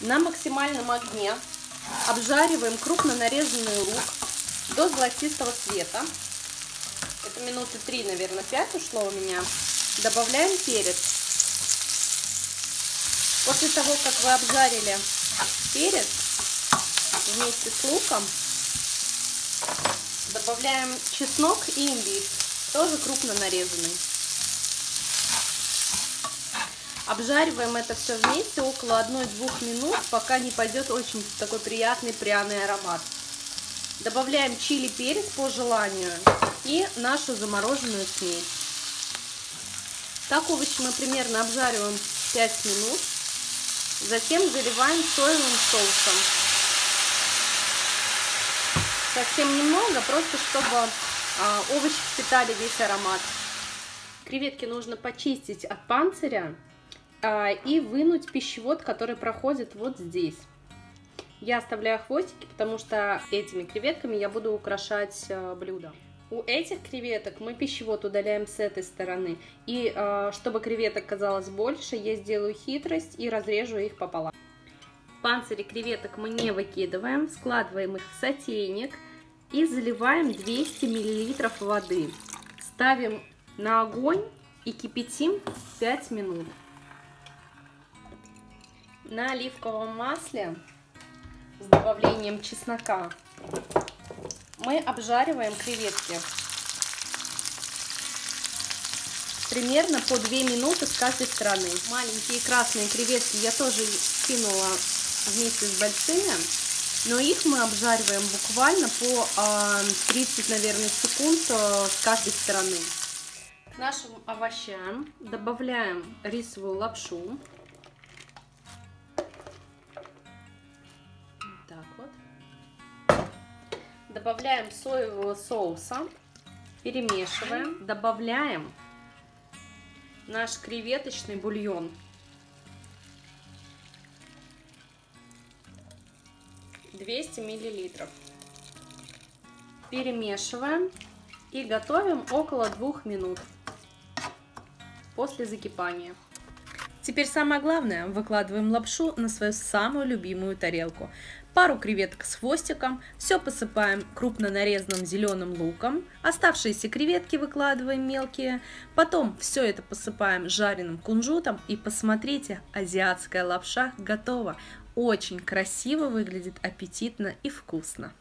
На максимальном огне обжариваем крупно нарезанный лук до золотистого цвета. Это минуты 3, наверное, 5 ушло у меня. Добавляем перец. После того, как вы обжарили перец вместе с луком, добавляем чеснок и имбирь, тоже крупно нарезанный. Обжариваем это все вместе около 1-2 минут, пока не пойдет очень такой приятный пряный аромат. Добавляем чили перец по желанию и нашу замороженную смесь. Так овощи мы примерно обжариваем 5 минут. Затем заливаем соевым соусом. Совсем немного, просто чтобы а, овощи впитали весь аромат. Креветки нужно почистить от панциря и вынуть пищевод, который проходит вот здесь. Я оставляю хвостики, потому что этими креветками я буду украшать э, блюдо. У этих креветок мы пищевод удаляем с этой стороны. И э, чтобы креветок казалось больше, я сделаю хитрость и разрежу их пополам. Панцири креветок мы не выкидываем, складываем их в сотейник и заливаем 200 мл воды. Ставим на огонь и кипятим 5 минут. На оливковом масле с добавлением чеснока мы обжариваем креветки примерно по 2 минуты с каждой стороны. Маленькие красные креветки я тоже кинула вместе с большими, но их мы обжариваем буквально по 30, наверное, секунд э, с каждой стороны. К нашим овощам добавляем рисовую лапшу. Добавляем соевого соуса, перемешиваем, добавляем наш креветочный бульон. Двести миллилитров. Перемешиваем и готовим около двух минут после закипания. Теперь самое главное, выкладываем лапшу на свою самую любимую тарелку. Пару креветок с хвостиком, все посыпаем крупно нарезанным зеленым луком, оставшиеся креветки выкладываем мелкие, потом все это посыпаем жареным кунжутом и посмотрите, азиатская лапша готова. Очень красиво выглядит, аппетитно и вкусно.